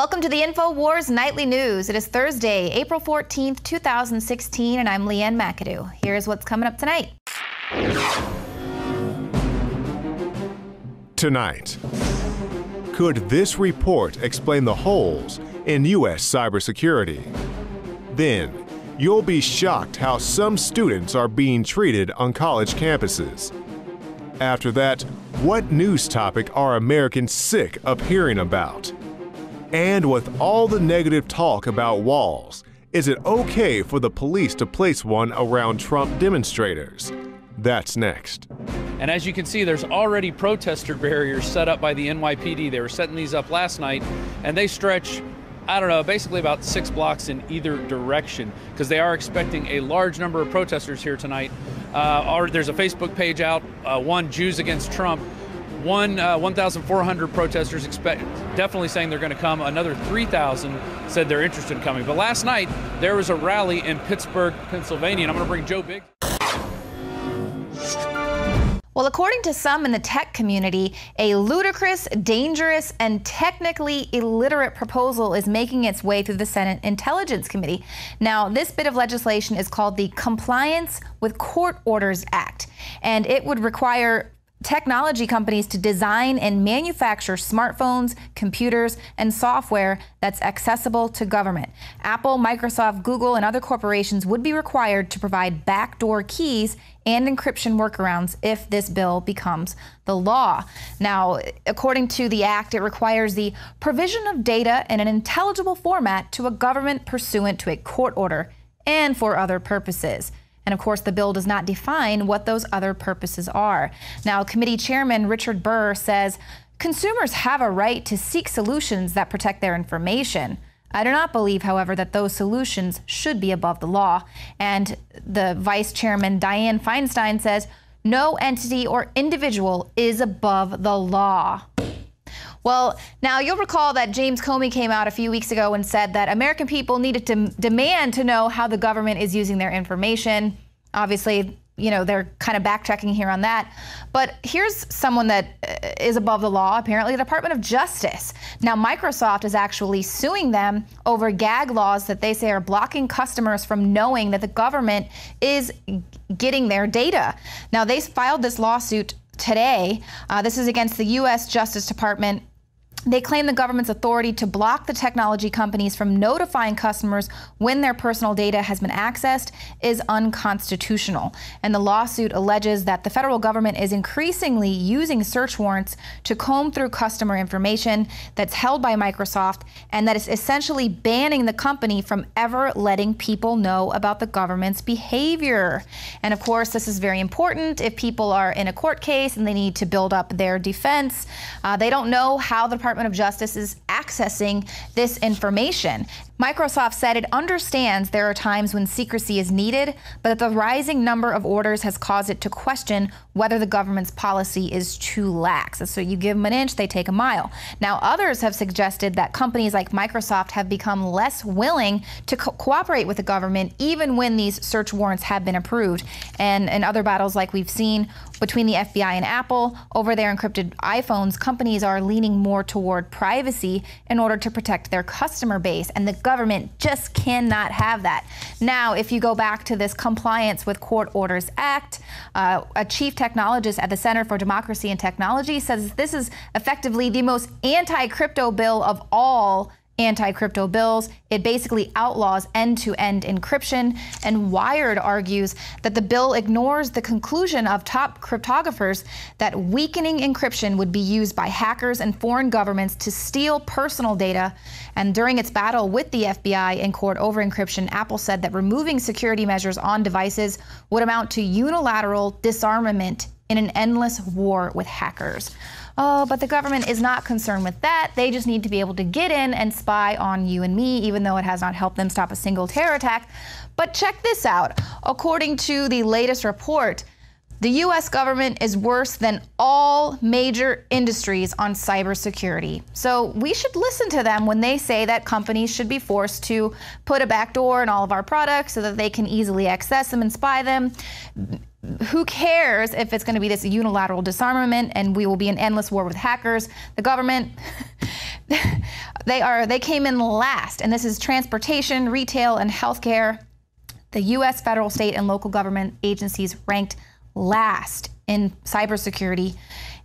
Welcome to the InfoWars Nightly News. It is Thursday, April 14th, 2016, and I'm Leanne McAdoo. Here's what's coming up tonight. Tonight, could this report explain the holes in U.S. cybersecurity? Then, you'll be shocked how some students are being treated on college campuses. After that, what news topic are Americans sick of hearing about? And with all the negative talk about walls, is it okay for the police to place one around Trump demonstrators? That's next. And as you can see, there's already protester barriers set up by the NYPD. They were setting these up last night, and they stretch, I don't know, basically about six blocks in either direction because they are expecting a large number of protesters here tonight. Uh, there's a Facebook page out, uh, one Jews Against Trump, one uh, 1,400 protesters expect, definitely saying they're going to come. Another 3,000 said they're interested in coming. But last night there was a rally in Pittsburgh, Pennsylvania, and I'm going to bring Joe Biggs. Well, according to some in the tech community, a ludicrous, dangerous, and technically illiterate proposal is making its way through the Senate Intelligence Committee. Now, this bit of legislation is called the Compliance with Court Orders Act, and it would require technology companies to design and manufacture smartphones, computers, and software that's accessible to government. Apple, Microsoft, Google, and other corporations would be required to provide backdoor keys and encryption workarounds if this bill becomes the law. Now, according to the act, it requires the provision of data in an intelligible format to a government pursuant to a court order and for other purposes. And of course, the bill does not define what those other purposes are. Now, committee chairman Richard Burr says consumers have a right to seek solutions that protect their information. I do not believe, however, that those solutions should be above the law. And the vice chairman, Dianne Feinstein, says no entity or individual is above the law. Well, now you'll recall that James Comey came out a few weeks ago and said that American people needed to demand to know how the government is using their information. Obviously, you know, they're kind of backtracking here on that. But here's someone that uh, above the law, apparently, the Department of Justice. Now, Microsoft is actually suing them over gag laws that they say are blocking customers from knowing that the government is getting their data. Now, they filed this lawsuit today. Uh, this is against the U.S. Justice Department they claim the government's authority to block the technology companies from notifying customers when their personal data has been accessed is unconstitutional. And the lawsuit alleges that the federal government is increasingly using search warrants to comb through customer information that's held by Microsoft and that is essentially banning the company from ever letting people know about the government's behavior. And of course, this is very important if people are in a court case and they need to build up their defense. Uh, they don't know how the Department of Justice is accessing this information. Microsoft said it understands there are times when secrecy is needed, but that the rising number of orders has caused it to question whether the government's policy is too lax. So you give them an inch, they take a mile. Now, others have suggested that companies like Microsoft have become less willing to co cooperate with the government, even when these search warrants have been approved. And in other battles, like we've seen between the FBI and Apple over their encrypted iPhones, companies are leaning more toward privacy in order to protect their customer base. And the government just cannot have that. Now, if you go back to this Compliance with Court Orders Act, uh, a chief technologist at the Center for Democracy and Technology says this is effectively the most anti crypto bill of all anti crypto bills. It basically outlaws end to end encryption. And Wired argues that the bill ignores the conclusion of top cryptographers that weakening encryption would be used by hackers and foreign governments to steal personal data. And during its battle with the FBI in court over encryption, Apple said that removing security measures on devices would amount to unilateral disarmament in an endless war with hackers. Oh, but the government is not concerned with that. They just need to be able to get in and spy on you and me, even though it has not helped them stop a single terror attack. But check this out. According to the latest report, the U.S. government is worse than all major industries on cybersecurity. So we should listen to them when they say that companies should be forced to put a backdoor in all of our products so that they can easily access them and spy them who cares if it's going to be this unilateral disarmament and we will be in endless war with hackers? The government, they are they came in last, and this is transportation, retail, and healthcare. The U.S. federal, state, and local government agencies ranked last in cybersecurity,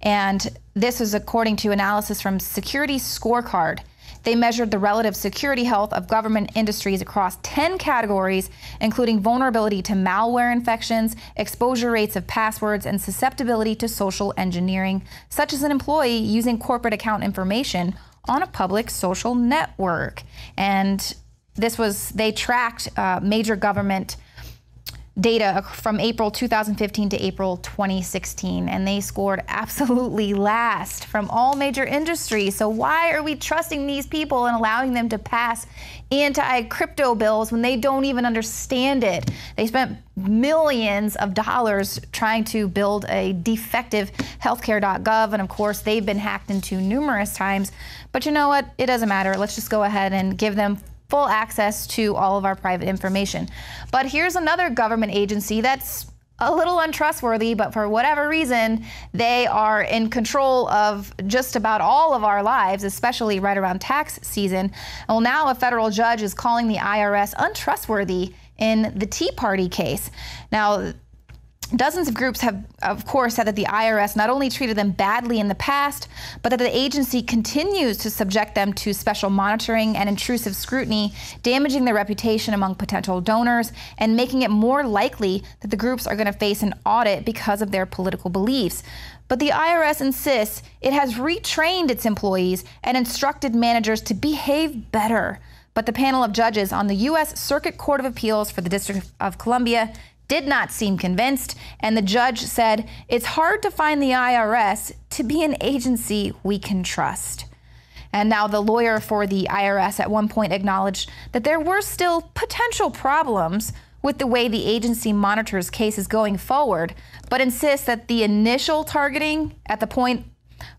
and this is according to analysis from Security Scorecard. They measured the relative security health of government industries across 10 categories, including vulnerability to malware infections, exposure rates of passwords, and susceptibility to social engineering, such as an employee using corporate account information on a public social network. And this was, they tracked uh, major government data from April 2015 to April 2016, and they scored absolutely last from all major industries. So, why are we trusting these people and allowing them to pass anti crypto bills when they don't even understand it? They spent millions of dollars trying to build a defective healthcare.gov, and of course, they've been hacked into numerous times. But you know what? It doesn't matter. Let's just go ahead and give them full access to all of our private information. But here's another government agency that's a little untrustworthy, but for whatever reason, they are in control of just about all of our lives, especially right around tax season. Well, now a federal judge is calling the IRS untrustworthy in the Tea Party case. Now, Dozens of groups have, of course, said that the IRS not only treated them badly in the past, but that the agency continues to subject them to special monitoring and intrusive scrutiny, damaging their reputation among potential donors and making it more likely that the groups are going to face an audit because of their political beliefs. But the IRS insists it has retrained its employees and instructed managers to behave better. But the panel of judges on the U.S. Circuit Court of Appeals for the District of Columbia did not seem convinced, and the judge said it's hard to find the IRS to be an agency we can trust. And now the lawyer for the IRS at one point acknowledged that there were still potential problems with the way the agency monitors cases going forward, but insists that the initial targeting at the point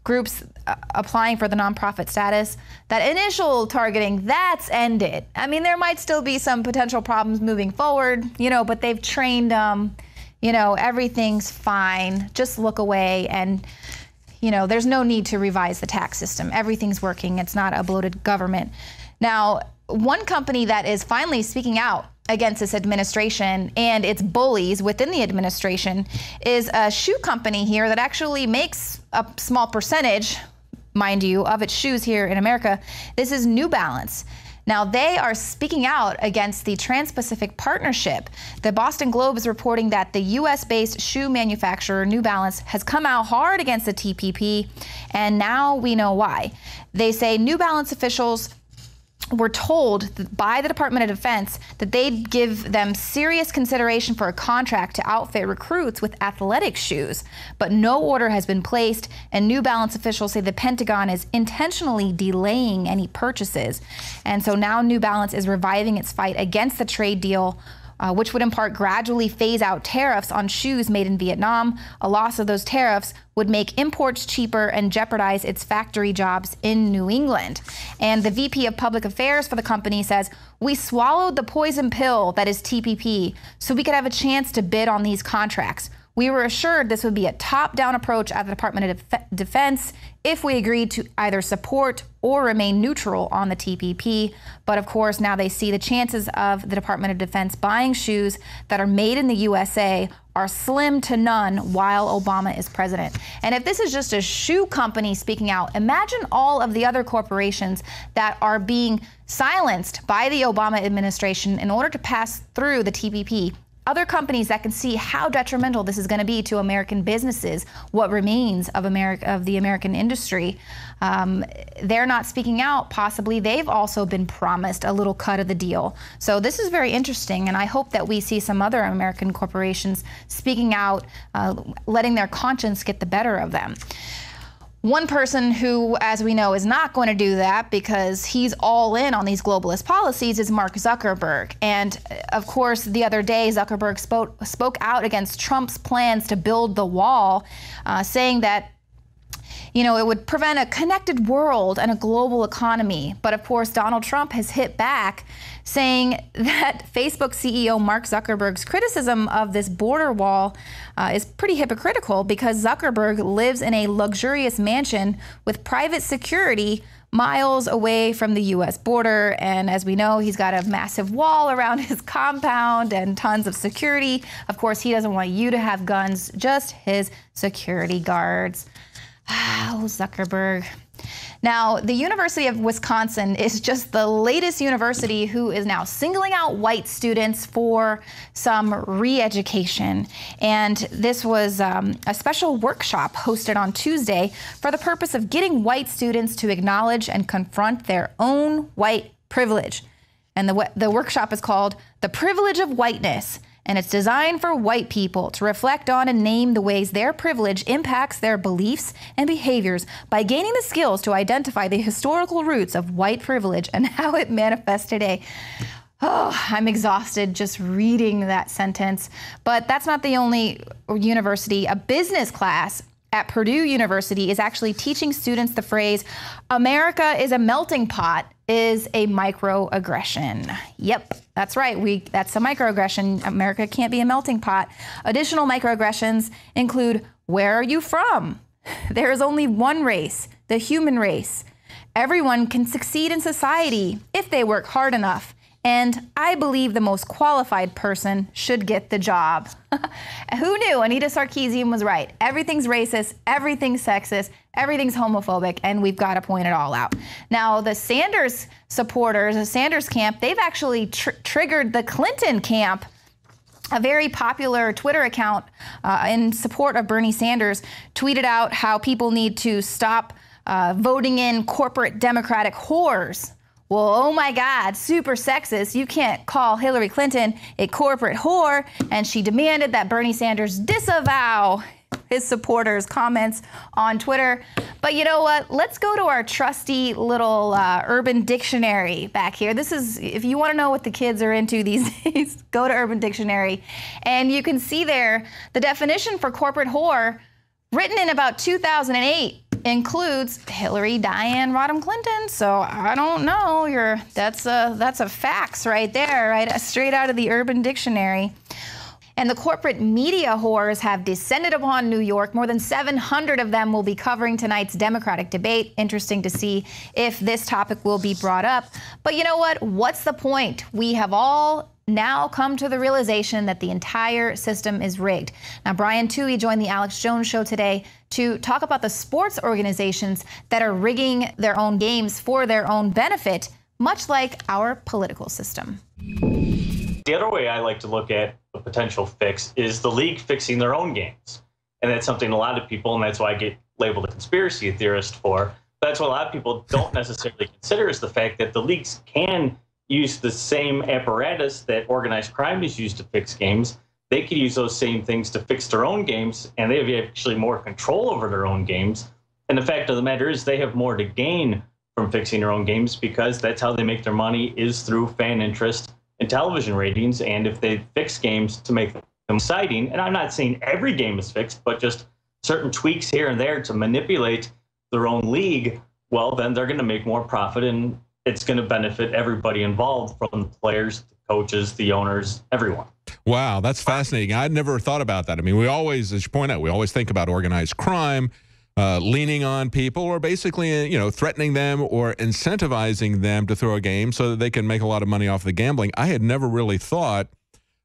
groups uh, applying for the nonprofit status, that initial targeting, that's ended. I mean, there might still be some potential problems moving forward, you know, but they've trained them, you know, everything's fine. Just look away and you know, there's no need to revise the tax system. Everything's working. It's not a bloated government. Now, one company that is finally speaking out against this administration and its bullies within the administration is a shoe company here that actually makes a small percentage, mind you, of its shoes here in America. This is New Balance. Now, they are speaking out against the Trans Pacific Partnership. The Boston Globe is reporting that the U.S. based shoe manufacturer New Balance has come out hard against the TPP, and now we know why. They say New Balance officials were told by the Department of Defense that they'd give them serious consideration for a contract to outfit recruits with athletic shoes, but no order has been placed, and New Balance officials say the Pentagon is intentionally delaying any purchases. And so now New Balance is reviving its fight against the trade deal uh, which would in part gradually phase out tariffs on shoes made in Vietnam. A loss of those tariffs would make imports cheaper and jeopardize its factory jobs in New England. And the VP of Public Affairs for the company says, We swallowed the poison pill that is TPP so we could have a chance to bid on these contracts. We were assured this would be a top down approach at the Department of Def- Defense if we agreed to either support or remain neutral on the TPP. But of course, now they see the chances of the Department of Defense buying shoes that are made in the USA are slim to none while Obama is president. And if this is just a shoe company speaking out, imagine all of the other corporations that are being silenced by the Obama administration in order to pass through the TPP other companies that can see how detrimental this is going to be to American businesses, what remains of America of the American industry, um, they're not speaking out. Possibly they've also been promised a little cut of the deal. So this is very interesting, and I hope that we see some other American corporations speaking out, uh, letting their conscience get the better of them. One person who, as we know, is not going to do that because he's all in on these globalist policies is Mark Zuckerberg. And of course, the other day, Zuckerberg spoke, spoke out against Trump's plans to build the wall, uh, saying that you know, it would prevent a connected world and a global economy. But of course, Donald Trump has hit back, saying that Facebook CEO Mark Zuckerberg's criticism of this border wall uh, is pretty hypocritical because Zuckerberg lives in a luxurious mansion with private security miles away from the U.S. border. And as we know, he's got a massive wall around his compound and tons of security. Of course, he doesn't want you to have guns, just his security guards. Oh, Zuckerberg. Now, the University of Wisconsin is just the latest university who is now singling out white students for some re education. And this was um, a special workshop hosted on Tuesday for the purpose of getting white students to acknowledge and confront their own white privilege. And the, the workshop is called The Privilege of Whiteness and it's designed for white people to reflect on and name the ways their privilege impacts their beliefs and behaviors by gaining the skills to identify the historical roots of white privilege and how it manifests today. Oh, I'm exhausted just reading that sentence. But that's not the only university. A business class at Purdue University is actually teaching students the phrase, America is a melting pot is a microaggression. Yep, that's right. We that's a microaggression. America can't be a melting pot. Additional microaggressions include where are you from? There is only one race, the human race. Everyone can succeed in society if they work hard enough. And I believe the most qualified person should get the job. Who knew? Anita Sarkeesian was right. Everything's racist, everything's sexist, everything's homophobic, and we've got to point it all out. Now, the Sanders supporters, the Sanders camp, they've actually tr- triggered the Clinton camp a very popular Twitter account uh, in support of Bernie Sanders tweeted out how people need to stop uh, voting in corporate Democratic whores. Well, oh my God, super sexist. You can't call Hillary Clinton a corporate whore. And she demanded that Bernie Sanders disavow his supporters' comments on Twitter. But you know what? Let's go to our trusty little uh, urban dictionary back here. This is, if you want to know what the kids are into these days, go to Urban Dictionary. And you can see there the definition for corporate whore written in about 2008 includes Hillary, Diane, Rodham Clinton. So I don't know. You're that's a that's a fax right there, right? Uh, straight out of the Urban Dictionary. And the corporate media whores have descended upon New York. More than 700 of them will be covering tonight's Democratic debate. Interesting to see if this topic will be brought up. But you know what? What's the point? We have all now come to the realization that the entire system is rigged. Now, Brian Tuohy joined the Alex Jones show today to talk about the sports organizations that are rigging their own games for their own benefit, much like our political system. The other way I like to look at a potential fix is the league fixing their own games. And that's something a lot of people, and that's why I get labeled a conspiracy theorist for. That's what a lot of people don't necessarily consider is the fact that the leagues can use the same apparatus that organized crime is used to fix games. They could use those same things to fix their own games, and they have actually more control over their own games. And the fact of the matter is, they have more to gain from fixing their own games because that's how they make their money is through fan interest and television ratings. And if they fix games to make them exciting, and I'm not saying every game is fixed, but just certain tweaks here and there to manipulate their own league, well, then they're going to make more profit and it's going to benefit everybody involved from the players, the coaches, the owners, everyone. Wow, that's fascinating. I'd never thought about that. I mean, we always, as you point out, we always think about organized crime, uh, leaning on people, or basically, uh, you know, threatening them or incentivizing them to throw a game so that they can make a lot of money off the gambling. I had never really thought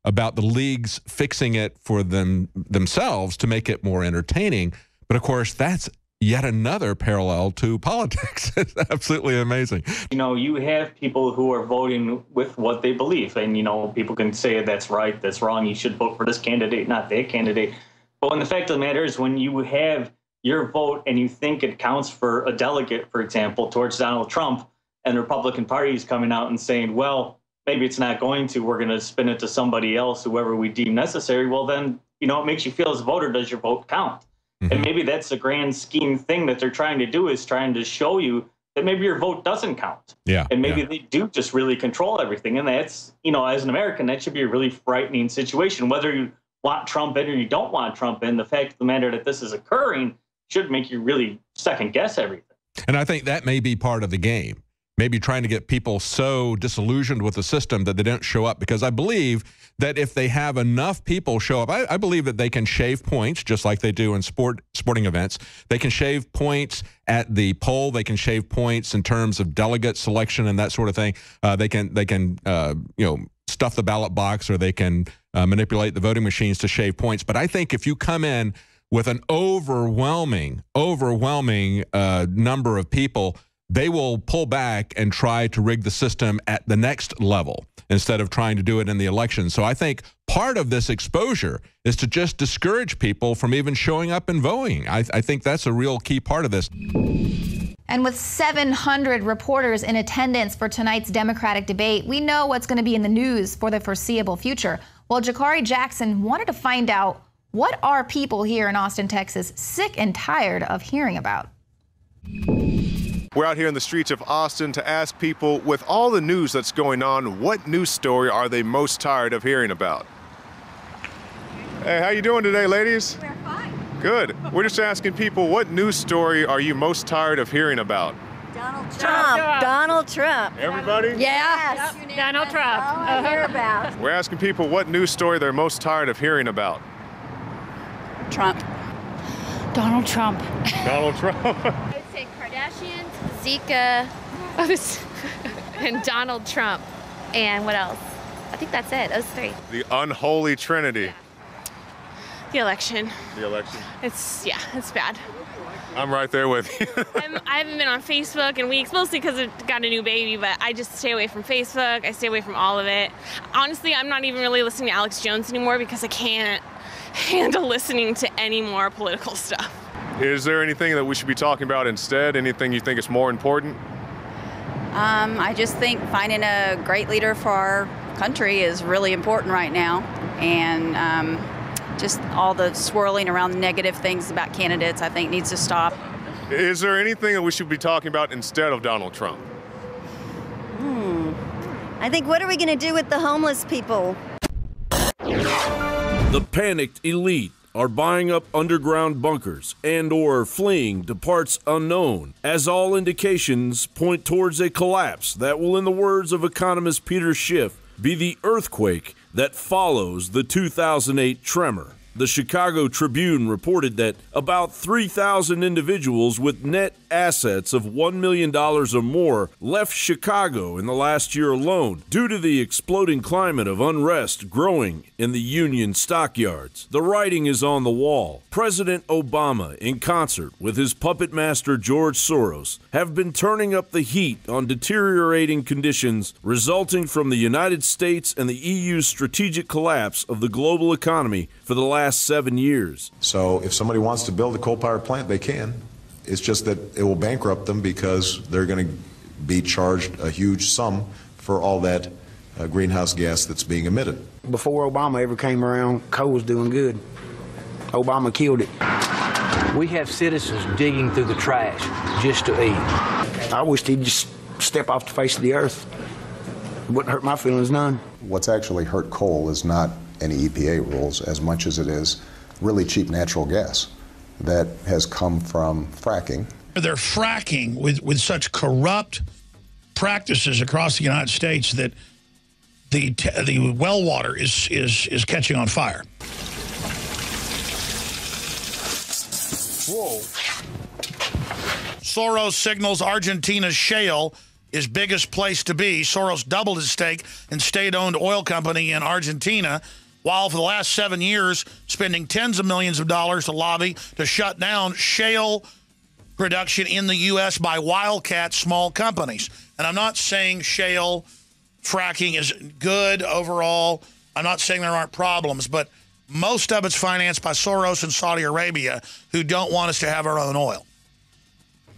about the leagues fixing it for them themselves to make it more entertaining. But of course, that's yet another parallel to politics. it's absolutely amazing. You know, you have people who are voting with what they believe, and you know, people can say that's right, that's wrong. You should vote for this candidate, not that candidate. But when the fact of the matter is, when you have your vote and you think it counts for a delegate, for example, towards Donald Trump, and the Republican Party is coming out and saying, well, maybe it's not going to, we're going to spin it to somebody else, whoever we deem necessary. Well, then, you know, it makes you feel as a voter, does your vote count? Mm-hmm. And maybe that's the grand scheme thing that they're trying to do is trying to show you that maybe your vote doesn't count. Yeah. And maybe yeah. they do just really control everything. And that's, you know, as an American, that should be a really frightening situation. Whether you want Trump in or you don't want Trump in, the fact of the matter that this is occurring should make you really second guess everything. And I think that may be part of the game maybe trying to get people so disillusioned with the system that they don't show up. Because I believe that if they have enough people show up, I, I believe that they can shave points just like they do in sport sporting events. They can shave points at the poll. They can shave points in terms of delegate selection and that sort of thing. Uh, they can they can uh, you know stuff the ballot box or they can uh, manipulate the voting machines to shave points. But I think if you come in with an overwhelming, overwhelming uh, number of people, they will pull back and try to rig the system at the next level instead of trying to do it in the election. So I think part of this exposure is to just discourage people from even showing up and voting. I, I think that's a real key part of this. And with 700 reporters in attendance for tonight's Democratic debate, we know what's going to be in the news for the foreseeable future. Well, Jakari Jackson wanted to find out what are people here in Austin, Texas sick and tired of hearing about? We're out here in the streets of Austin to ask people, with all the news that's going on, what news story are they most tired of hearing about? Hey, how you doing today, ladies? We're fine. Good. We're just asking people, what news story are you most tired of hearing about? Donald Trump. Donald Trump. Everybody? Yes. Donald Trump. All I hear uh-huh. about. We're asking people what news story they're most tired of hearing about. Trump. Donald Trump. Donald Trump. I would say Kardashians, Zika, and Donald Trump. And what else? I think that's it. Those three. the unholy trinity. The election. The election. It's yeah, it's bad. I'm right there with you. I haven't been on Facebook in weeks, mostly because I got a new baby. But I just stay away from Facebook. I stay away from all of it. Honestly, I'm not even really listening to Alex Jones anymore because I can't handle listening to any more political stuff. Is there anything that we should be talking about instead? Anything you think is more important? Um, I just think finding a great leader for our country is really important right now. And um, just all the swirling around negative things about candidates, I think needs to stop. Is there anything that we should be talking about instead of Donald Trump? Hmm. I think, what are we going to do with the homeless people? The panicked elite are buying up underground bunkers and or fleeing to parts unknown as all indications point towards a collapse that will in the words of economist Peter Schiff be the earthquake that follows the 2008 tremor. The Chicago Tribune reported that about 3,000 individuals with net assets of $1 million or more left Chicago in the last year alone due to the exploding climate of unrest growing in the Union stockyards. The writing is on the wall. President Obama, in concert with his puppet master George Soros, have been turning up the heat on deteriorating conditions resulting from the United States and the EU's strategic collapse of the global economy for the last seven years. So if somebody wants to build a coal-powered plant, they can. It's just that it will bankrupt them because they're going to be charged a huge sum for all that uh, greenhouse gas that's being emitted. Before Obama ever came around, coal was doing good. Obama killed it. We have citizens digging through the trash just to eat. I wish he'd just step off the face of the earth. It wouldn't hurt my feelings none. What's actually hurt coal is not any EPA rules as much as it is really cheap natural gas that has come from fracking. They're fracking with, with such corrupt practices across the United States that the the well water is is is catching on fire. Whoa. Soros signals Argentina's shale is biggest place to be. Soros doubled his stake in state-owned oil company in Argentina, while for the last seven years spending tens of millions of dollars to lobby to shut down shale production in the U.S. by wildcat small companies. And I'm not saying shale fracking is good overall. I'm not saying there aren't problems, but most of it's financed by Soros and Saudi Arabia, who don't want us to have our own oil.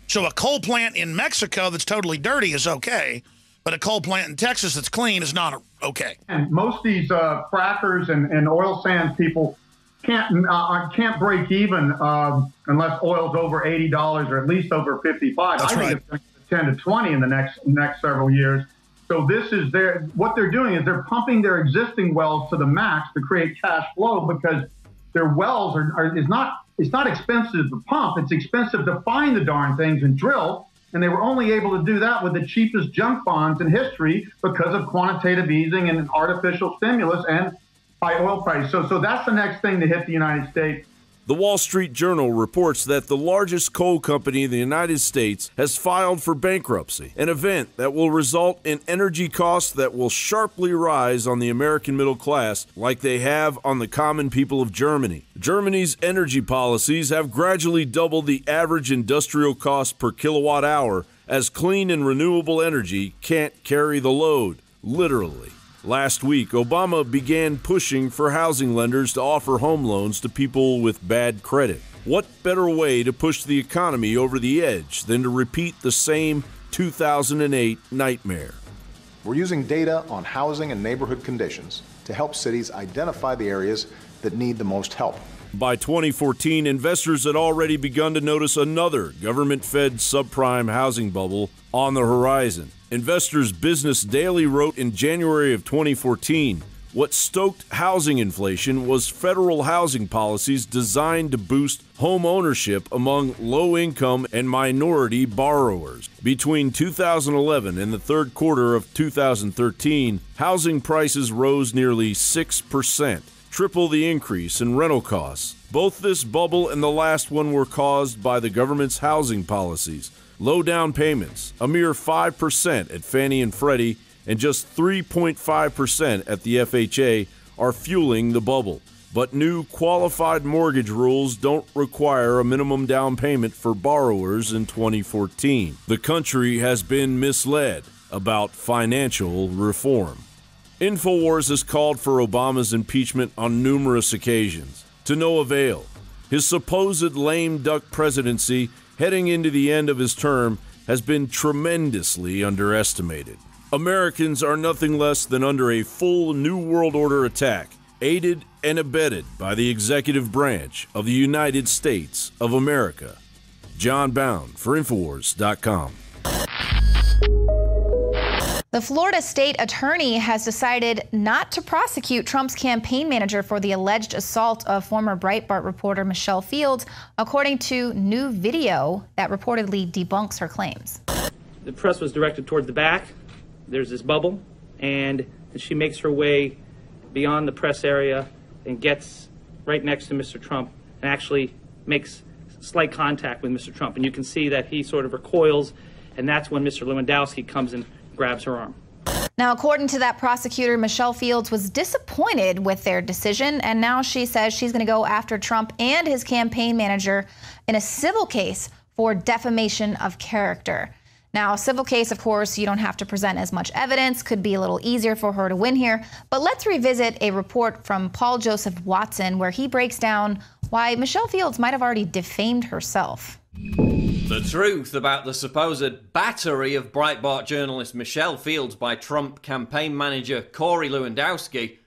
So a coal plant in Mexico that's totally dirty is okay, but a coal plant in Texas that's clean is not okay. And most of these uh, frackers and, and oil sands people can't uh, can't break even uh, unless oil's over eighty dollars or at least over fifty five. I right. think it's going to ten to twenty in the next next several years. So this is their what they're doing is they're pumping their existing wells to the max to create cash flow because their wells are, are is not it's not expensive to pump. It's expensive to find the darn things and drill. And they were only able to do that with the cheapest junk bonds in history because of quantitative easing and artificial stimulus and high oil prices. So, so that's the next thing to hit the United States. The Wall Street Journal reports that the largest coal company in the United States has filed for bankruptcy, an event that will result in energy costs that will sharply rise on the American middle class, like they have on the common people of Germany. Germany's energy policies have gradually doubled the average industrial cost per kilowatt hour, as clean and renewable energy can't carry the load, literally. Last week, Obama began pushing for housing lenders to offer home loans to people with bad credit. What better way to push the economy over the edge than to repeat the same 2008 nightmare? We're using data on housing and neighborhood conditions to help cities identify the areas that need the most help. By 2014, investors had already begun to notice another government fed subprime housing bubble on the horizon. Investors Business Daily wrote in January of 2014 what stoked housing inflation was federal housing policies designed to boost home ownership among low income and minority borrowers. Between 2011 and the third quarter of 2013, housing prices rose nearly 6% triple the increase in rental costs. Both this bubble and the last one were caused by the government's housing policies. Low down payments, a mere 5% at Fannie and Freddie, and just 3.5% at the FHA, are fueling the bubble. But new qualified mortgage rules don't require a minimum down payment for borrowers in 2014. The country has been misled about financial reform. InfoWars has called for Obama's impeachment on numerous occasions, to no avail. His supposed lame duck presidency heading into the end of his term has been tremendously underestimated. Americans are nothing less than under a full New World Order attack, aided and abetted by the executive branch of the United States of America. John Bowne for Infowars.com. The Florida state attorney has decided not to prosecute Trump's campaign manager for the alleged assault of former Breitbart reporter Michelle Fields, according to new video that reportedly debunks her claims. The press was directed toward the back. There's this bubble, and she makes her way beyond the press area and gets right next to Mr. Trump and actually makes slight contact with Mr. Trump. And you can see that he sort of recoils, and that's when Mr. Lewandowski comes and grabs her arm. Now, according to that prosecutor, Michelle Fields was disappointed with their decision, and now she says she's going to go after Trump and his campaign manager in a civil case for defamation of character. Now, a civil case, of course, you don't have to present as much evidence, could be a little easier for her to win here. But let's revisit a report from Paul Joseph Watson where he breaks down why Michelle Fields might have already defamed herself. The truth about the supposed battery of Breitbart journalist Michelle Fields by Trump campaign manager Corey Lewandowski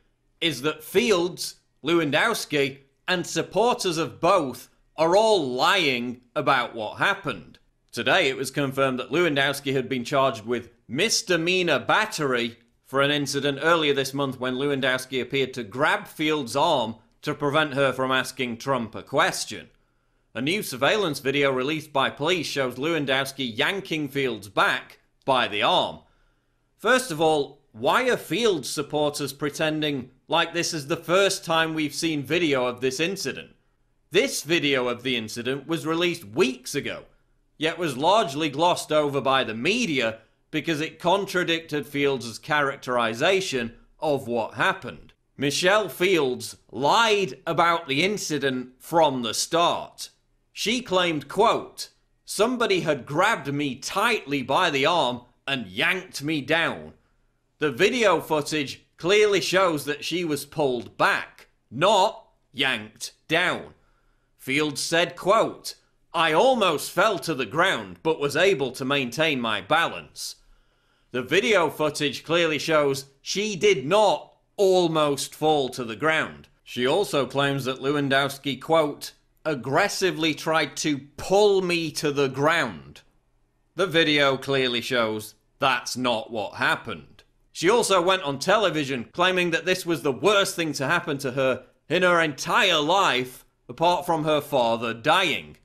is that Fields, Lewandowski, and supporters of both are all lying about what happened. Today it was confirmed that Lewandowski had been charged with misdemeanor battery for an incident earlier this month when Lewandowski appeared to grab Fields' arm to prevent her from asking Trump a question. A new surveillance video released by police shows Lewandowski yanking Fields back by the arm. First of all, why are Fields supporters pretending like this is the first time we've seen video of this incident? This video of the incident was released weeks ago, yet was largely glossed over by the media because it contradicted Fields' characterization of what happened. Michelle Fields lied about the incident from the start. She claimed, quote, somebody had grabbed me tightly by the arm and yanked me down. The video footage clearly shows that she was pulled back, not yanked down. Fields said, quote, I almost fell to the ground but was able to maintain my balance. The video footage clearly shows she did not almost fall to the ground. She also claims that Lewandowski, quote, aggressively tried to pull me to the ground. The video clearly shows that's not what happened. She also went on television claiming that this was the worst thing to happen to her in her entire life, apart from her father dying.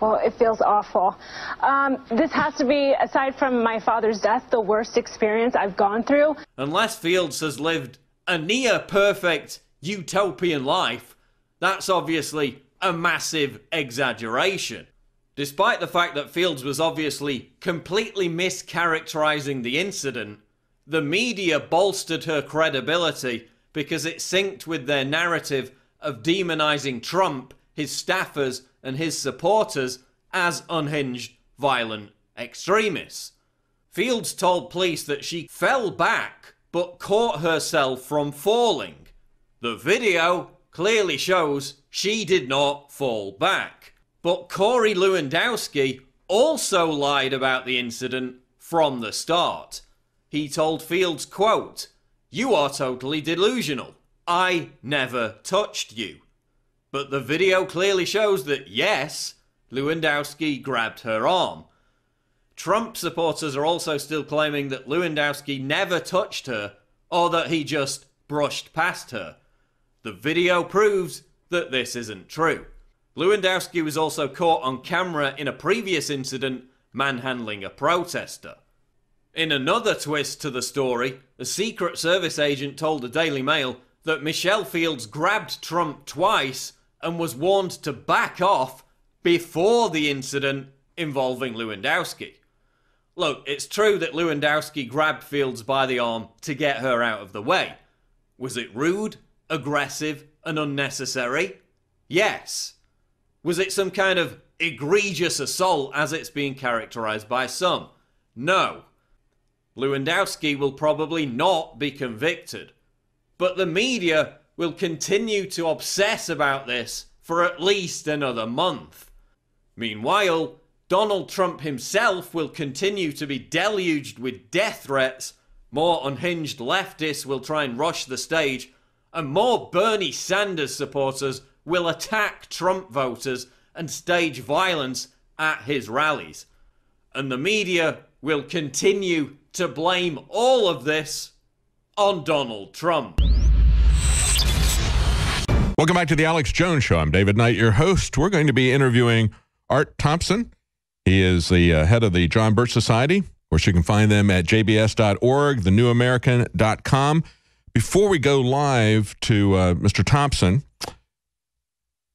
Well, it feels awful. Um, this has to be, aside from my father's death, the worst experience I've gone through. Unless Fields has lived a near perfect utopian life, that's obviously a massive exaggeration. Despite the fact that Fields was obviously completely mischaracterizing the incident, the media bolstered her credibility because it synced with their narrative of demonizing Trump, his staffers, and his supporters as unhinged, violent extremists. Fields told police that she fell back but caught herself from falling. The video clearly shows she did not fall back. But Corey Lewandowski also lied about the incident from the start. He told Fields, quote, You are totally delusional. I never touched you. But the video clearly shows that yes, Lewandowski grabbed her arm. Trump supporters are also still claiming that Lewandowski never touched her or that he just brushed past her. The video proves that this isn't true. Lewandowski was also caught on camera in a previous incident manhandling a protester. In another twist to the story, a Secret Service agent told the Daily Mail that Michelle Fields grabbed Trump twice and was warned to back off before the incident involving Lewandowski. Look, it's true that Lewandowski grabbed Fields by the arm to get her out of the way. Was it rude, aggressive, and unnecessary? Yes. Was it some kind of egregious assault as it's being characterized by some? No. Lewandowski will probably not be convicted. But the media will continue to obsess about this for at least another month. Meanwhile, Donald Trump himself will continue to be deluged with death threats, more unhinged leftists will try and rush the stage, and more Bernie Sanders supporters will attack Trump voters and stage violence at his rallies. And the media will continue to blame all of this on Donald Trump. Welcome back to the Alex Jones Show. I'm David Knight, your host. We're going to be interviewing Art Thompson. He is the uh, head of the John Birch Society. Of course, you can find them at jbs.org, thenewamerican.com. Before we go live to uh, Mr. Thompson,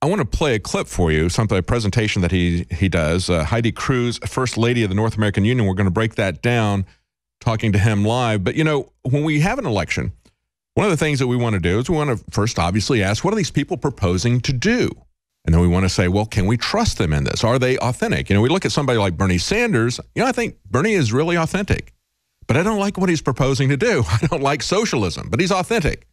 I want to play a clip for you, something a presentation that he he does. Uh, Heidi Cruz, First Lady of the North American Union. We're going to break that down, talking to him live. But you know, when we have an election, one of the things that we want to do is we want to first obviously ask, what are these people proposing to do? And then we want to say, well, can we trust them in this? Are they authentic? You know, we look at somebody like Bernie Sanders. You know, I think Bernie is really authentic, but I don't like what he's proposing to do. I don't like socialism, but he's authentic.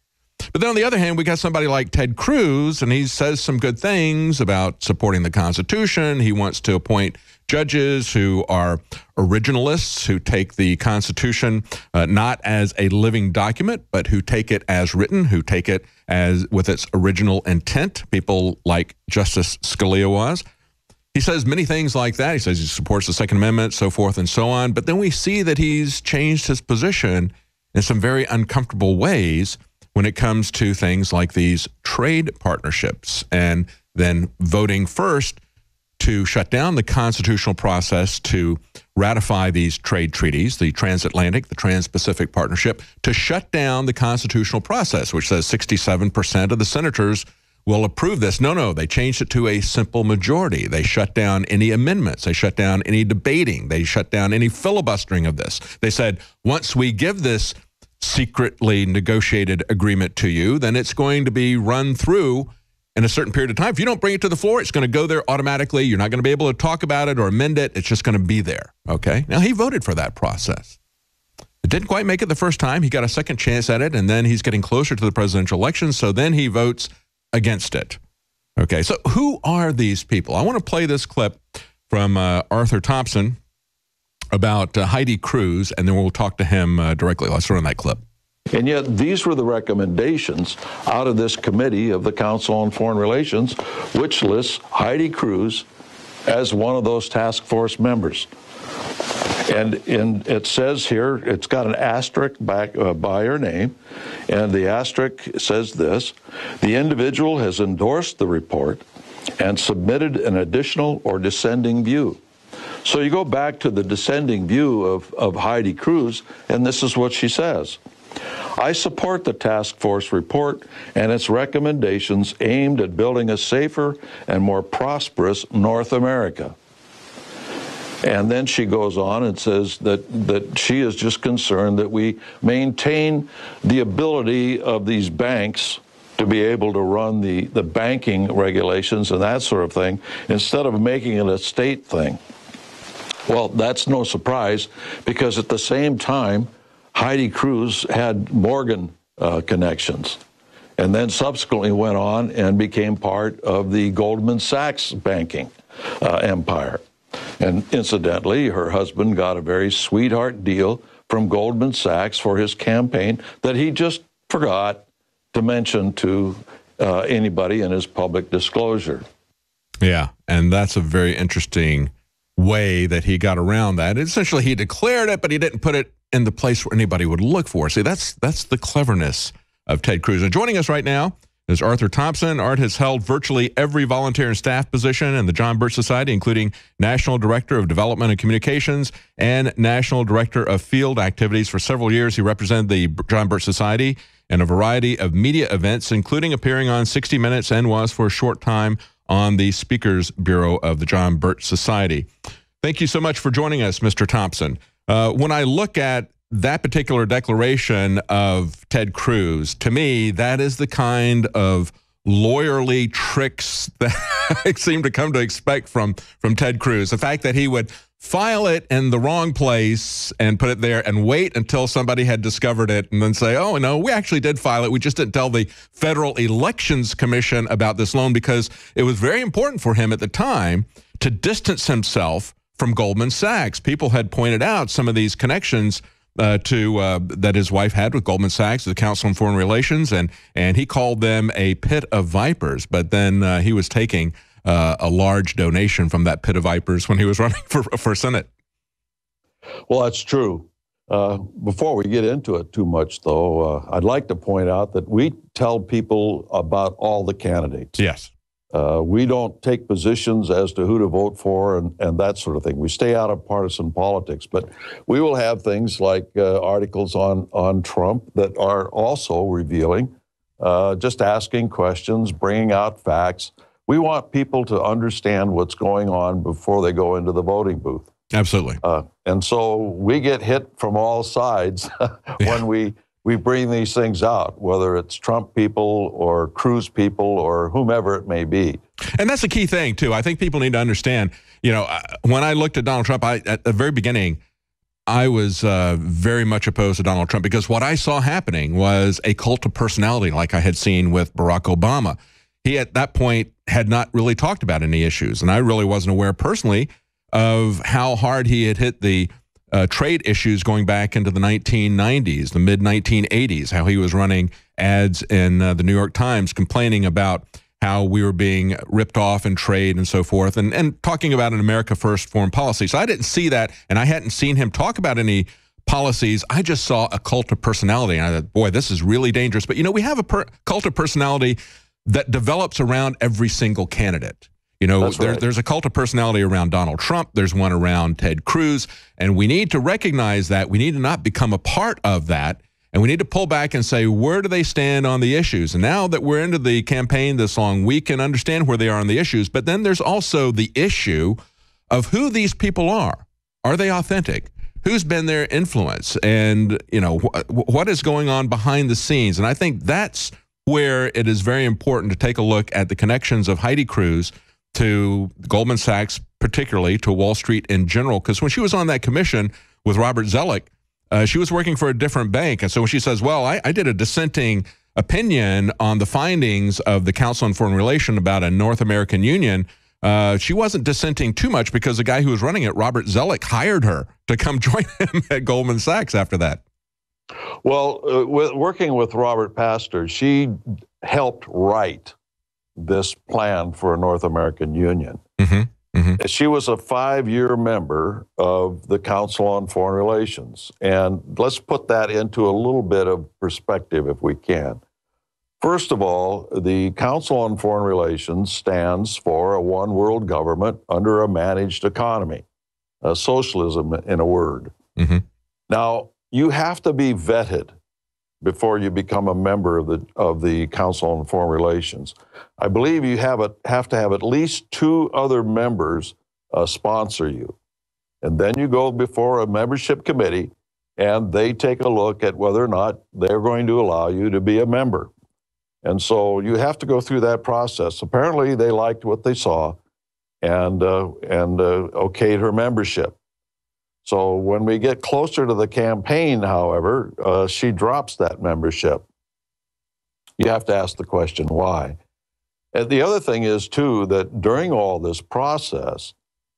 But then on the other hand, we got somebody like Ted Cruz, and he says some good things about supporting the Constitution. He wants to appoint judges who are originalists, who take the Constitution uh, not as a living document, but who take it as written, who take it as with its original intent. People like Justice Scalia was. He says many things like that. He says he supports the Second Amendment, so forth and so on. But then we see that he's changed his position in some very uncomfortable ways when it comes to things like these trade partnerships and then voting first to shut down the constitutional process to ratify these trade treaties, the transatlantic, the trans Pacific Partnership, to shut down the constitutional process, which says 67% of the senators will approve this. No, no, they changed it to a simple majority. They shut down any amendments. They shut down any debating. They shut down any filibustering of this. They said, once we give this secretly negotiated agreement to you, then it's going to be run through in a certain period of time. If you don't bring it to the floor, it's going to go there automatically. You're not going to be able to talk about it or amend it. It's just going to be there. Okay. Now, he voted for that process. It didn't quite make it the first time. He got a second chance at it, and then he's getting closer to the presidential election. So then he votes against it. Okay. So who are these people? I want to play this clip from uh, Arthur Thompson about uh, Heidi Cruz, and then we'll talk to him uh, directly. Let's run that clip. And yet, these were the recommendations out of this committee of the Council on Foreign Relations, which lists Heidi Cruz as one of those task force members. And in, it says here, it's got an asterisk back uh, by her name, and the asterisk says this The individual has endorsed the report and submitted an additional or descending view. So you go back to the descending view of, of Heidi Cruz, and this is what she says. I support the task force report and its recommendations aimed at building a safer and more prosperous North America. And then she goes on and says that, that she is just concerned that we maintain the ability of these banks to be able to run the, the banking regulations and that sort of thing instead of making it a state thing. Well, that's no surprise because at the same time, Heidi Cruz had Morgan uh, connections and then subsequently went on and became part of the Goldman Sachs banking uh, empire. And incidentally, her husband got a very sweetheart deal from Goldman Sachs for his campaign that he just forgot to mention to uh, anybody in his public disclosure. Yeah, and that's a very interesting way that he got around that. Essentially, he declared it, but he didn't put it in the place where anybody would look for. See, that's that's the cleverness of Ted Cruz. And joining us right now is Arthur Thompson. Art has held virtually every volunteer and staff position in the John Birch Society, including National Director of Development and Communications and National Director of Field Activities. For several years, he represented the John Birch Society in a variety of media events, including appearing on 60 Minutes and was for a short time on the Speakers Bureau of the John Birch Society. Thank you so much for joining us, Mr. Thompson. Uh, when I look at that particular declaration of Ted Cruz, to me, that is the kind of lawyerly tricks that I seem to come to expect from from Ted Cruz. The fact that he would file it in the wrong place and put it there and wait until somebody had discovered it and then say, "Oh, no, we actually did file it. We just didn't tell the Federal Elections Commission about this loan because it was very important for him at the time to distance himself from Goldman Sachs. People had pointed out some of these connections uh, to uh, that his wife had with Goldman Sachs, the Council on Foreign Relations, and and he called them a pit of vipers. But then uh, he was taking uh, a large donation from that pit of vipers when he was running for for Senate. Well, that's true. Uh, before we get into it too much, though, uh, I'd like to point out that we tell people about all the candidates. Yes. Uh, we don't take positions as to who to vote for and, and that sort of thing. We stay out of partisan politics, but we will have things like uh, articles on, on Trump that are also revealing, uh, just asking questions, bringing out facts. We want people to understand what's going on before they go into the voting booth. Absolutely. Uh, and so we get hit from all sides when we we bring these things out, whether it's Trump people or Cruz people or whomever it may be. And that's the key thing, too. I think people need to understand, you know, when I looked at Donald Trump, I, at the very beginning, I was uh, very much opposed to Donald Trump because what I saw happening was a cult of personality like I had seen with Barack Obama. He, at that point, had not really talked about any issues. And I really wasn't aware personally of how hard he had hit the uh, trade issues going back into the 1990s, the mid 1980s, how he was running ads in uh, the New York Times complaining about how we were being ripped off in trade and so forth, and, and talking about an America First foreign policy. So I didn't see that, and I hadn't seen him talk about any policies. I just saw a cult of personality, and I thought, boy, this is really dangerous. But you know, we have a cult of personality that develops around every single candidate. You know, there, there's a cult of personality around Donald Trump. There's one around Ted Cruz. And we need to recognize that. We need to not become a part of that. And we need to pull back and say, where do they stand on the issues? And now that we're into the campaign this long, we can understand where they are on the issues. But then there's also the issue of who these people are. Are they authentic? Who's been their influence? And, you know, wh what is going on behind the scenes? And I think that's where it is very important to take a look at the connections of Heidi Cruz to Goldman Sachs, particularly to Wall Street in general. Because when she was on that commission with Robert Zoellick, uh, she was working for a different bank. And so when she says, well, I, I did a dissenting opinion on the findings of the Council on Foreign Relations about a North American Union, uh, she wasn't dissenting too much because the guy who was running it, Robert Zoellick, hired her to come join him at Goldman Sachs after that. Well, uh, with, working with Robert Pastor, she helped write this plan for a North American Union. Mm-hmm. Mm-hmm. She was a five year member of the Council on Foreign Relations. And let's put that into a little bit of perspective if we can. First of all, the Council on Foreign Relations stands for a one world government under a managed economy, a socialism in a word. Now, you have to be vetted before you become a member of the of the Council on Foreign Relations. I believe you have a, have to have at least two other members uh, sponsor you, and then you go before a membership committee, and they take a look at whether or not they're going to allow you to be a member. And so you have to go through that process. Apparently, they liked what they saw, and uh, and uh, okayed her membership. So when we get closer to the campaign, however, uh, she drops that membership. You have to ask the question why. And the other thing is, too, that during all this process,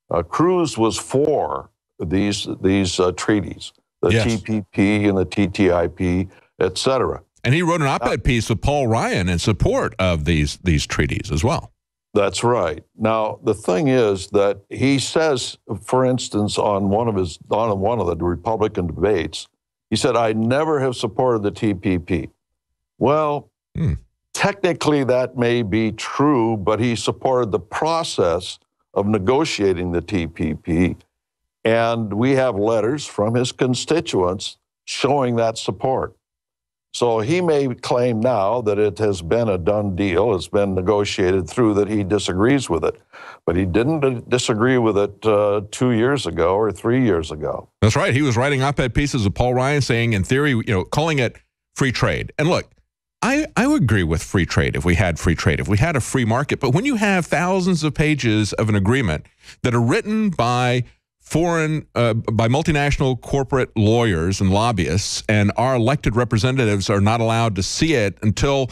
uh, Cruz was for these, these uh, treaties, the Yes. TPP and the TTIP, et cetera. And he wrote an op-ed piece with Paul Ryan in support of these these treaties as well. That's right. Now the thing is that he says, for instance, on one of his on one of the Republican debates, he said, "I never have supported the TPP." Well, hmm. technically that may be true, but he supported the process of negotiating the TPP, and we have letters from his constituents showing that support. So he may claim now that it has been a done deal, it's been negotiated through, that he disagrees with it. But he didn't disagree with it uh, two years ago or three years ago. That's right. He was writing op-ed pieces of Paul Ryan saying, in theory, you know, calling it free trade. And look, I, I would agree with free trade if we had free trade, if we had a free market. But when you have thousands of pages of an agreement that are written by foreign, uh, by multinational corporate lawyers and lobbyists, and our elected representatives are not allowed to see it until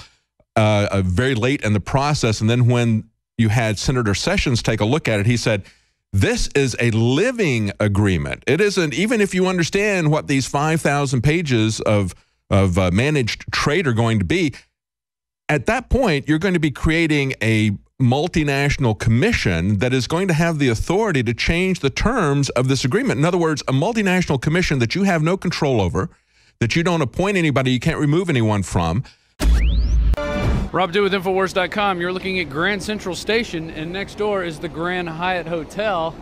uh, uh, very late in the process. And then when you had Senator Sessions take a look at it, he said, this is a living agreement. It isn't, even if you understand what these 5,000 pages of, of uh, managed trade are going to be, at that point, you're going to be creating a multinational commission that is going to have the authority to change the terms of this agreement. In other words, a multinational commission that you have no control over, that you don't appoint anybody, you can't remove anyone from. Rob Dew with Infowars.com. You're looking at Grand Central Station, and next door is the Grand Hyatt Hotel.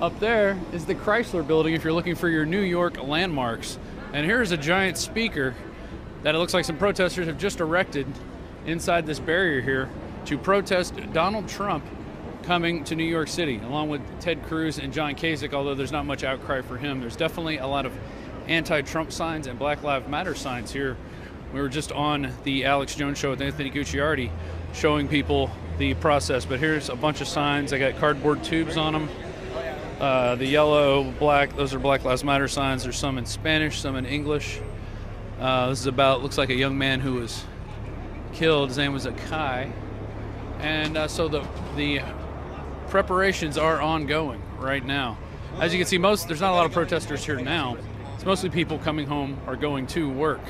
Up there is the Chrysler Building if you're looking for your New York landmarks. And here's a giant speaker that it looks like some protesters have just erected inside this barrier here to protest Donald Trump coming to New York City, along with Ted Cruz and John Kasich, although there's not much outcry for him. There's definitely a lot of anti Trump signs and Black Lives Matter signs here. We were just on the Alex Jones show with Anthony Gucciardi showing people the process, but here's a bunch of signs. I got cardboard tubes on them. Uh, the yellow, black, those are Black Lives Matter signs. There's some in Spanish, some in English. Uh, this is about, looks like a young man who was killed. His name was Akai. And uh, so the, the preparations are ongoing right now. As you can see, most there's not a lot of protesters here now. It's mostly people coming home or going to work.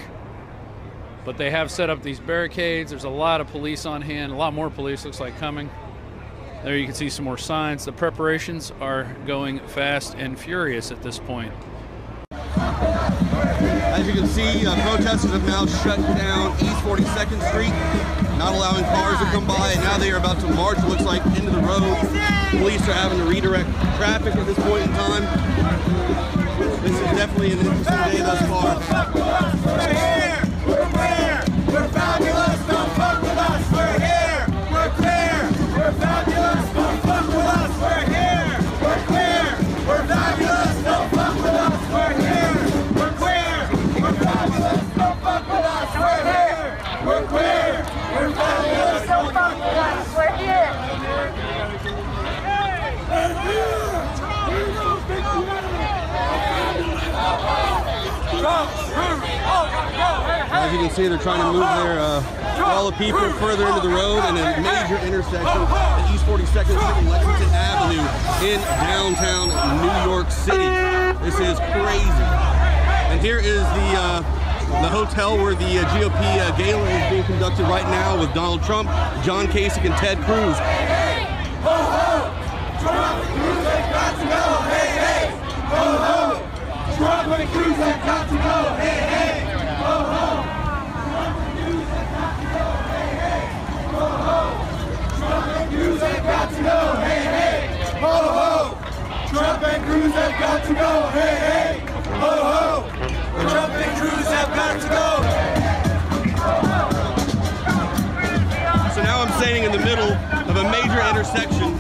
But they have set up these barricades. There's a lot of police on hand, a lot more police looks like coming. There you can see some more signs. The preparations are going fast and furious at this point. As you can see, uh, protesters have now shut down East 42nd Street, not allowing cars to come by, and now they are about to march, looks like, into the road. Police are having to redirect traffic at this point in time. This is definitely an interesting day thus far. As you can see, they're trying to move their uh, all the people further into the road in a major intersection at East 42nd Street and Lexington Avenue in downtown New York City. This is crazy. And here is the uh, the hotel where the uh, GOP uh, gala is being conducted right now with Donald Trump, John Kasich, and Ted Cruz. And! Hey hey! Ho ho! Trump and Cruz have got to go! Hey hey! Ho ho! Trump and Cruz have got to go! ho ho! Trump and Cruz have got to go, hey hey! Ho ho! Trump and Cruz have got to go! So now I'm standing in the middle of a major intersection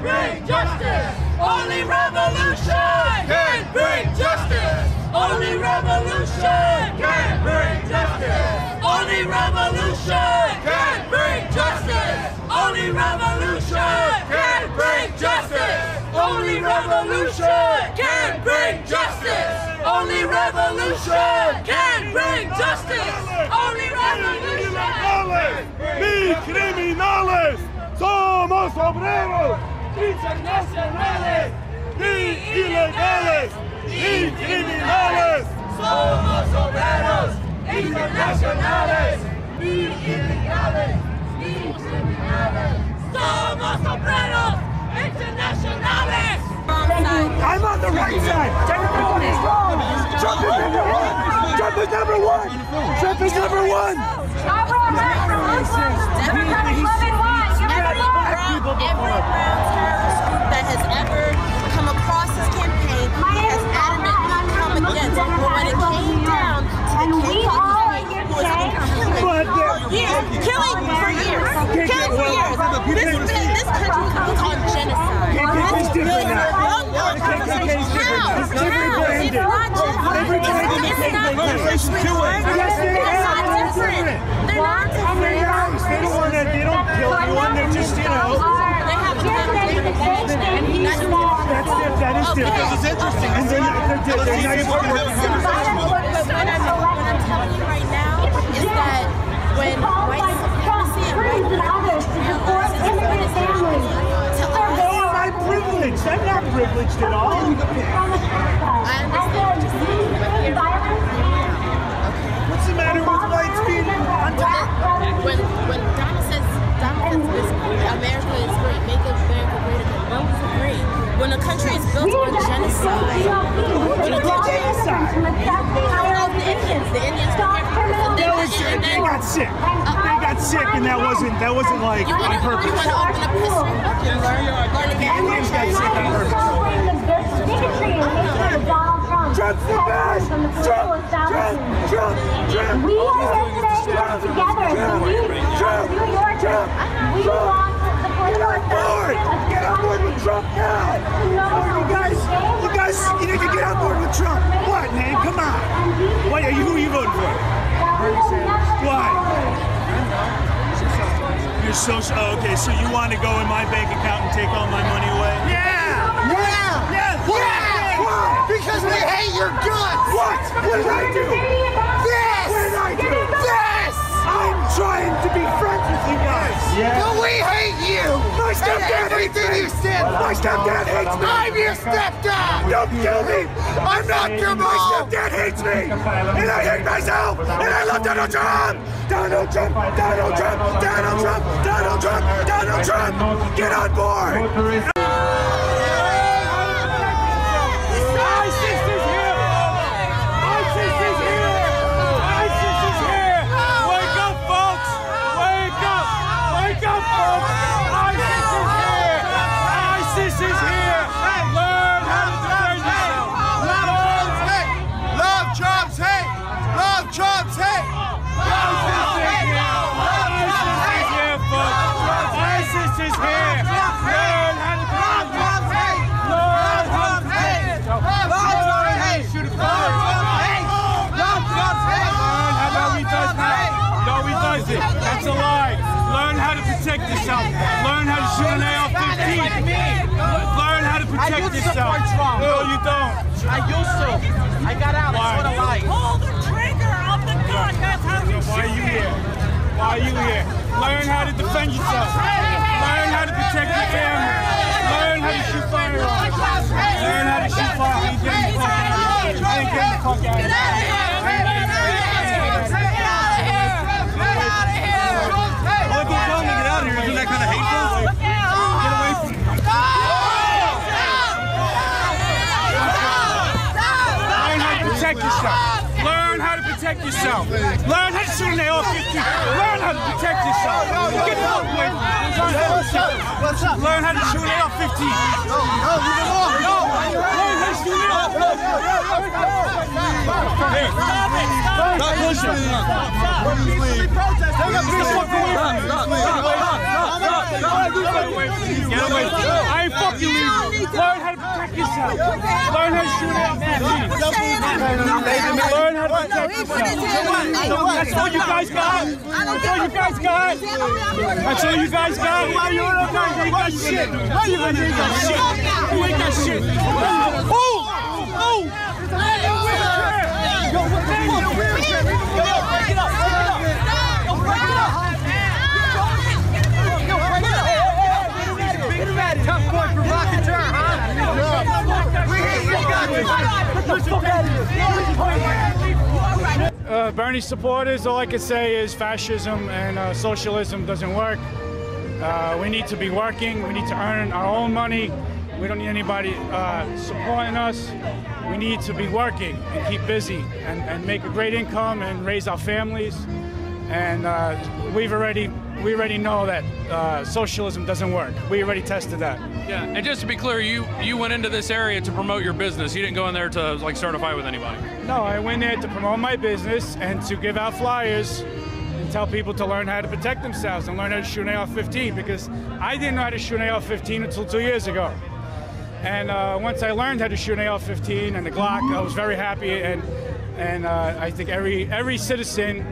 can bring justice. Only revolution can bring justice. Only revolution can bring justice. Only revolution can bring justice. Only revolution can bring justice. Only revolution can bring justice. Only revolution can bring justice. Only revolution. Mi criminales somos obreros internacionales y ilegales y criminales. Somos obreros internacionales y ilegales y criminales. Somos obreros internacionales. I'm on the right side. Everybody is wrong. Trump is number one. Trump is number one. Trump is number one every, brown, every Brown terrorist that has ever come across his campaign has adamantly come against. But when it came down to the of who has been killing for years, killing for years, killing for years. This, this country was built on genocide. This is a long, long conversation. How? It's not it's not Conversation to it. Yes, they They're not different. different. They're not they're oh different. They don't want to. They don't kill anyone. They're just you know. They have a and he's That's it. That is different. It's interesting. And they're, not, they're, they're, they're. What I'm, what I'm telling you right now is that when white supremacy and white privilege realizes what it's privileged. I'm not privileged at all. I understand what you're saying, but here's What's the matter with whites being on top? when when Donald says Donald says this, America is great, make America great Well, it's great. When a country is built on genocide, when a country is oh, the Indians, the Indians were here That was, and they got sick. Uh, they got sick, and that wasn't that wasn't like you on want to purpose. you want to open up history book and learn learn The again. Indians got sick on purpose. Trump's the best. Trump, Trump, Trump, Trump. We are here today Trump, together. Trump, So you, Trump, New York, we want the Get on board. Get on board with Trump now. Oh, you guys, you guys, you need to get on board with Trump. What, man? Come on. What are you? Who are you voting for? Bernie Sanders. Why? You're so oh, okay. So you want to go in my bank account and take all my money away? Yeah. Yeah. Yes. Why? Why? Because we hate your guts. What? What did I do? This. What did I do? This. I'm trying to be friends with you guys. Yeah. But we hate you. My stepdad hates me. you said. My stepdad hates me. I'm your stepdad. Don't kill me. I'm not your mom. My stepdad hates me. And I hate myself. And I love Donald Trump. Donald Trump. Donald Trump. Donald Trump. Donald Trump. Donald Trump. Get on board. I used to. I got out. Why? I sort of lied. Pull the trigger of the gun. That's how you Why are you here? Why are you here? Learn how to defend yourself. Learn how to protect your family. Learn how to shoot firearms. Learn how to shoot firearms. I ain't getting the yourself. Learn how to shoot an AR-15. Learn how to protect yourself. Get the fuck away from me. Learn how to shoot- What's up? Learn how to shoot an AR-15. No, no, leave him alone. No, learn how to shoot an AR-15. Hey, stop it. Stop pushing. Get the fuck away from me. Get away from me. I ain't fucking leaving. Learn how to protect yourself. Learn how to shoot an AR-15. Learn how to protect yourself. That's all you guys got. That's all you guys got. That's all you guys got. You ain't got shit. Why you ain't got shit? You ain't got shit. Uh, Bernie supporters, all I can say is fascism and uh, socialism doesn't work. Uh, we need to be working. We need to earn our own money. We don't need anybody uh, supporting us. We need to be working and keep busy and, and make a great income and raise our families. And uh, we've already we already know that uh, socialism doesn't work. We already tested that. Yeah, and just to be clear, you you went into this area to promote your business. You didn't go in there to like start a fight with anybody. No, I went there to promote my business and to give out flyers and tell people to learn how to protect themselves and learn how to shoot an AR-15 because I didn't know how to shoot an AR-15 until two years ago. And uh, once I learned how to shoot an AR-15 and the Glock, I was very happy. And and uh, I think every every citizen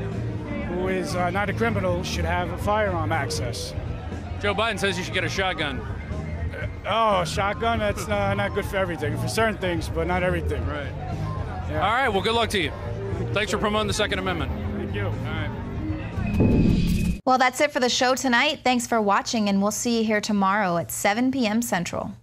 who is uh, not a criminal should have a firearm access. Joe Biden says you should get a shotgun. Oh, shotgun? That's uh, not good for everything. For certain things, but not everything. Right. All right. Well, good luck to you. Thanks for promoting the Second Amendment. Thank you. All right. Well, that's it for the show tonight. Thanks for watching, and we'll see you here tomorrow at 7 p.m. Central.